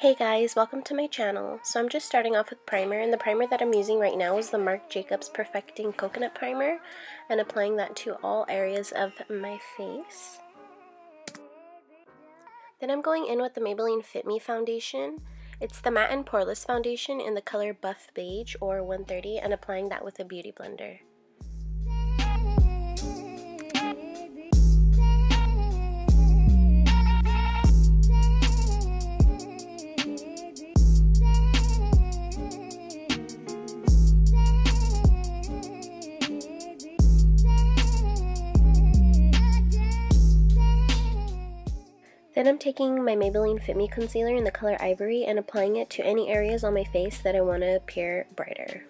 Hey guys, welcome to my channel. So I'm just starting off with primer, and the primer that I'm using right now is the Marc Jacobs Perfecting Coconut Primer, and applying that to all areas of my face. Then I'm going in with the Maybelline Fit Me Foundation. It's the Matte and Poreless Foundation in the color Buff Beige or 130, and applying that with a Beauty Blender. Then I'm taking my Maybelline Fit Me Concealer in the color Ivory and applying it to any areas on my face that I want to appear brighter.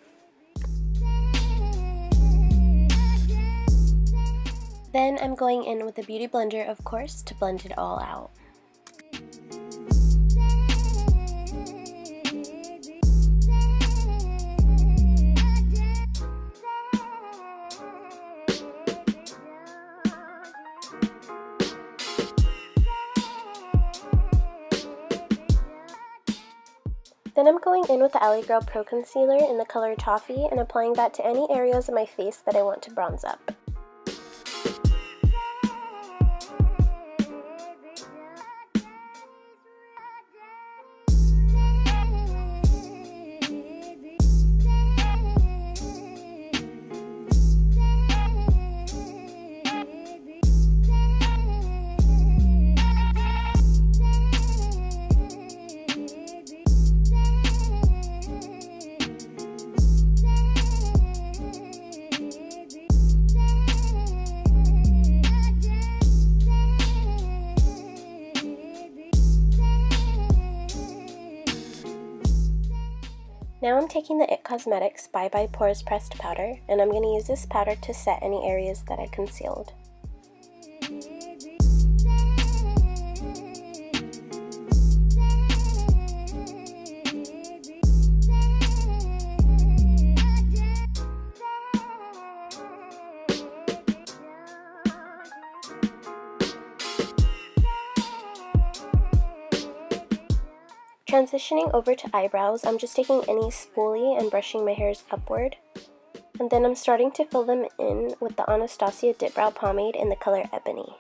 Then I'm going in with a Beauty Blender, of course, to blend it all out. Then I'm going in with the LA Girl Pro Concealer in the color Toffee and applying that to any areas of my face that I want to bronze up. Taking the IT Cosmetics Bye Bye Pores Pressed Powder, and I'm going to use this powder to set any areas that I concealed. Transitioning over to eyebrows, I'm just taking any spoolie and brushing my hairs upward. And then I'm starting to fill them in with the Anastasia Dip Brow Pomade in the color Ebony.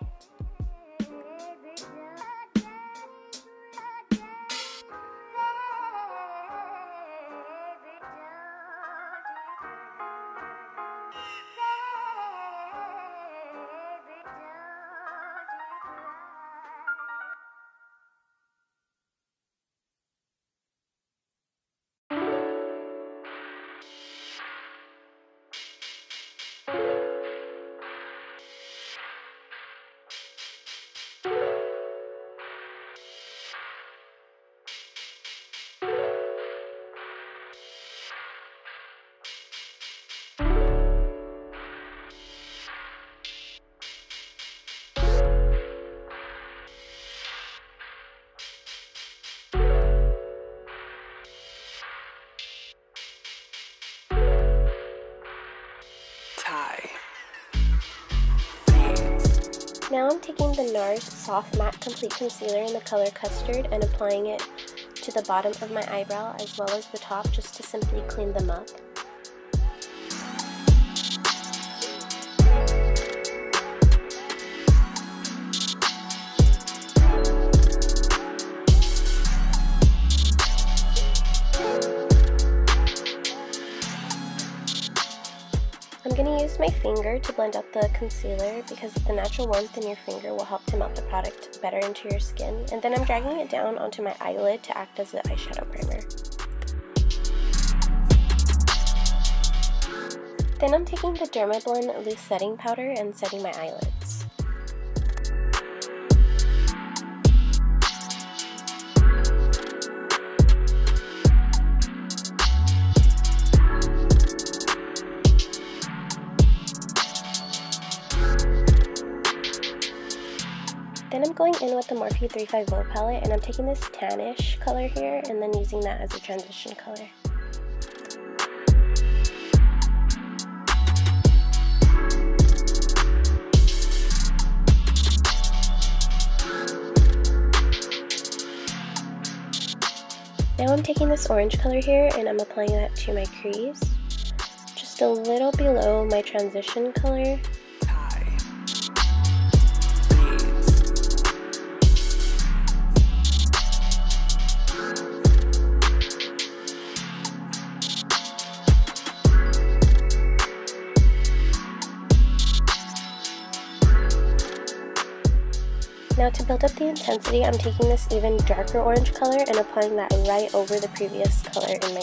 Now I'm taking the NARS Soft Matte Complete Concealer in the color Custard and applying it to the bottom of my eyebrow as well as the top just to simply clean them up. Use my finger to blend out the concealer because the natural warmth in your finger will help to melt the product better into your skin. And then I'm dragging it down onto my eyelid to act as the eyeshadow primer. Then I'm taking the Dermablend loose setting powder and setting my eyelids. Going in with the Morphe 350 palette and I'm taking this tannish color here and then using that as a transition color. Now I'm taking this orange color here and I'm applying that to my crease, just a little below my transition color. Now to build up the intensity, I'm taking this even darker orange color and applying that right over the previous color in my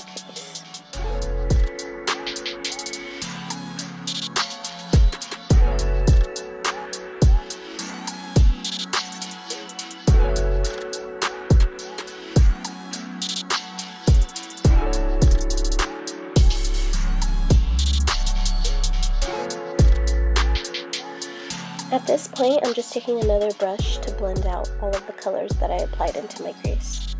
At this point, I'm just taking another brush to blend out all of the colors that I applied into my crease.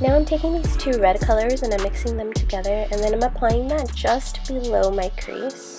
Now I'm taking these two red colors and I'm mixing them together and then I'm applying that just below my crease.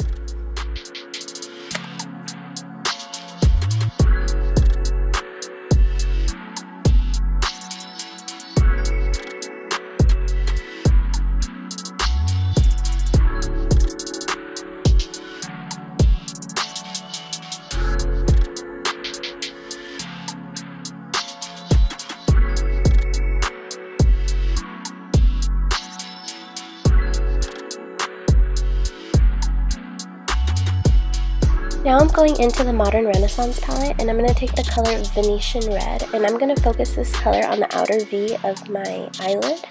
Now I'm going into the Modern Renaissance palette and I'm going to take the color Venetian Red and I'm going to focus this color on the outer V of my eyelid.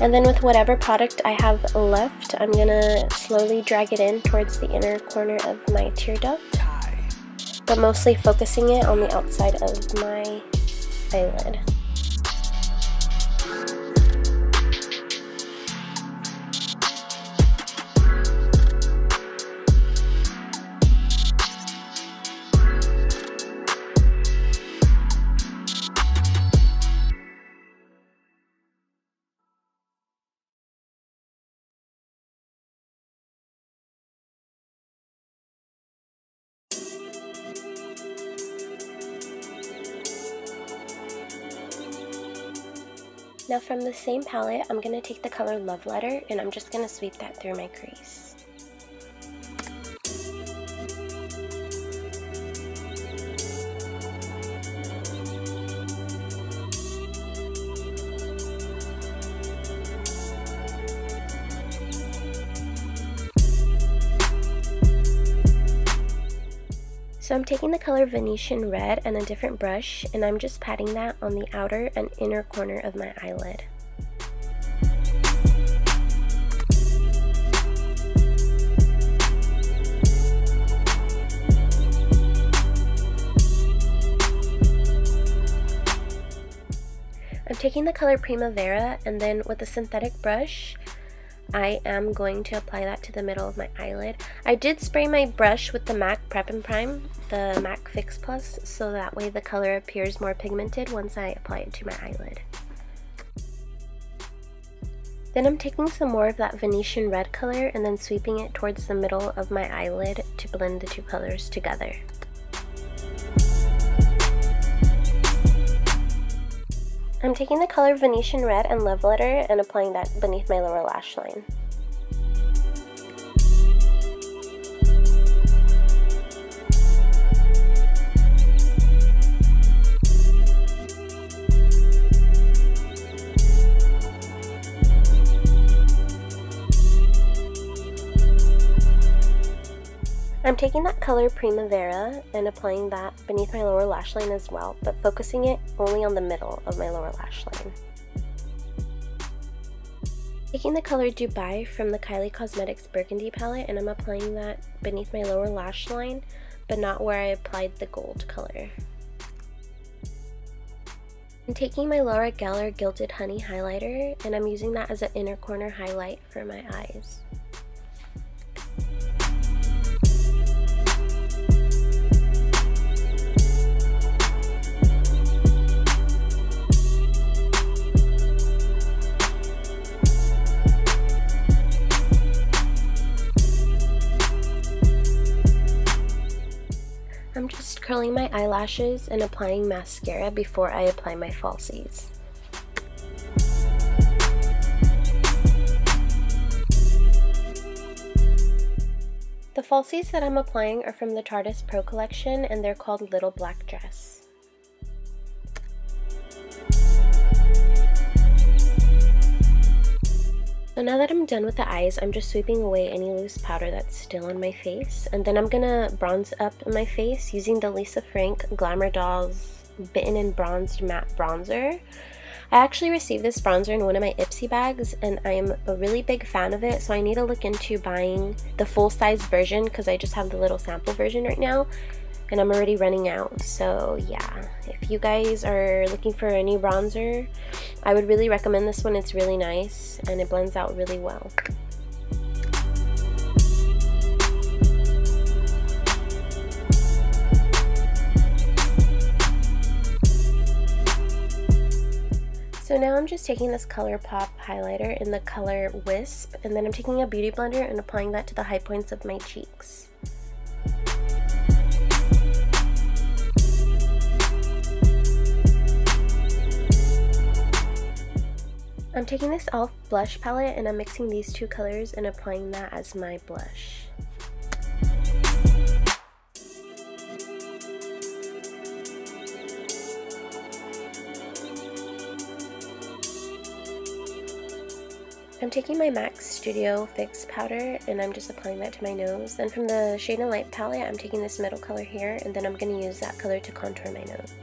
And then with whatever product I have left, I'm going to slowly drag it in towards the inner corner of my tear duct, but mostly focusing it on the outside of my eyelid. Now from the same palette, I'm going to take the color Love Letter and I'm just going to sweep that through my crease. I'm taking the color Venetian Red and a different brush and I'm just patting that on the outer and inner corner of my eyelid. I'm taking the color Primavera and then with a synthetic brush, I am going to apply that to the middle of my eyelid. I did spray my brush with the MAC Prep and Prime, the MAC Fix Plus, so that way the color appears more pigmented once I apply it to my eyelid. Then I'm taking some more of that Venetian red color and then sweeping it towards the middle of my eyelid to blend the two colors together. I'm taking the color Venetian Red and Love Letter and applying that beneath my lower lash line. I'm taking that color Primavera and applying that beneath my lower lash line as well, but focusing it only on the middle of my lower lash line. Taking the color Dubai from the Kylie Cosmetics Burgundy palette and I'm applying that beneath my lower lash line, but not where I applied the gold color. I'm taking my Laura Geller Gilded Honey highlighter and I'm using that as an inner corner highlight for my eyes. Curling my eyelashes and applying mascara before I apply my falsies. The falsies that I'm applying are from the Tardis Pro collection and they're called Little Black Dress. Now that I'm done with the eyes, I'm just sweeping away any loose powder that's still on my face. And then I'm gonna bronze up my face using the Lisa Frank Glamour Dolls Bitten and Bronzed Matte Bronzer. I actually received this bronzer in one of my Ipsy bags and I am a really big fan of it so I need to look into buying the full size version because I just have the little sample version right now and I'm already running out. So yeah, if you guys are looking for a new bronzer, I would really recommend this one. It's really nice and it blends out really well. So now I'm just taking this ColourPop highlighter in the color Wisp and then I'm taking a beauty blender and applying that to the high points of my cheeks. I'm taking this e.l.f. blush palette and I'm mixing these two colors and applying that as my blush. I'm taking my MAC Studio Fix powder and I'm just applying that to my nose. Then from the Shade and Light palette, I'm taking this middle color here and then I'm going to use that color to contour my nose.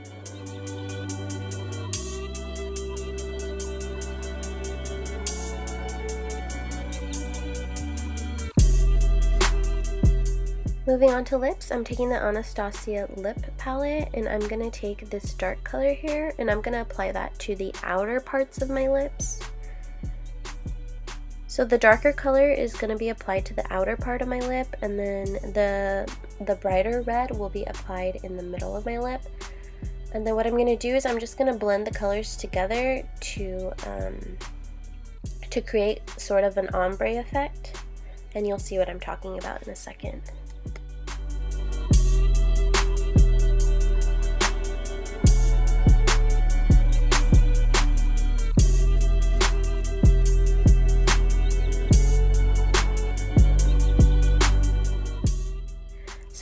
Moving on to lips, I'm taking the Anastasia lip palette and I'm going to take this dark color here and I'm going to apply that to the outer parts of my lips. So the darker color is going to be applied to the outer part of my lip and then the, the brighter red will be applied in the middle of my lip. And then what I'm going to do is I'm just going to blend the colors together to, um, to create sort of an ombre effect. And you'll see what I'm talking about in a second.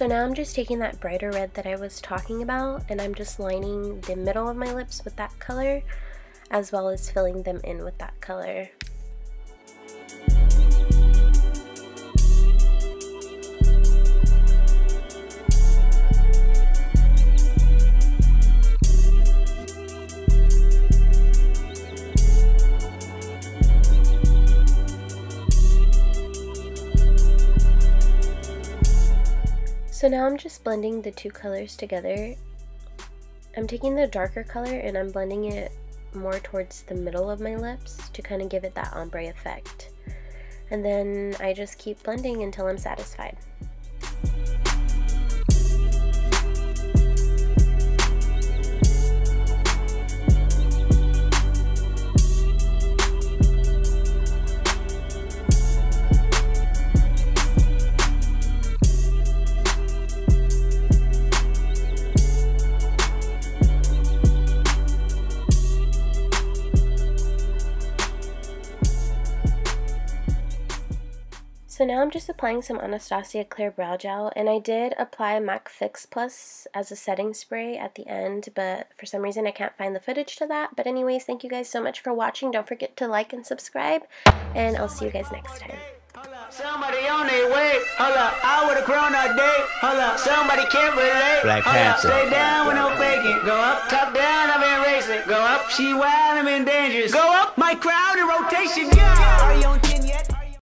So now I'm just taking that brighter red that I was talking about and I'm just lining the middle of my lips with that color as well as filling them in with that color. So now I'm just blending the two colors together. I'm taking the darker color and I'm blending it more towards the middle of my lips to kind of give it that ombre effect. And then I just keep blending until I'm satisfied. Now I'm just applying some Anastasia Clear Brow Gel, and I did apply MAC Fix Plus as a setting spray at the end, but for some reason I can't find the footage to that. But anyways, thank you guys so much for watching. Don't forget to like and subscribe, and I'll see you guys next time. Somebody on their way. Hold up, I would have grown all day. Hold up, somebody can't relate. Black Hold Up, stay down with no faking. Go up, top down, I've been racing. Go up, she wild, I'm in dangerous. Go up, my crowd in rotation. Yeah.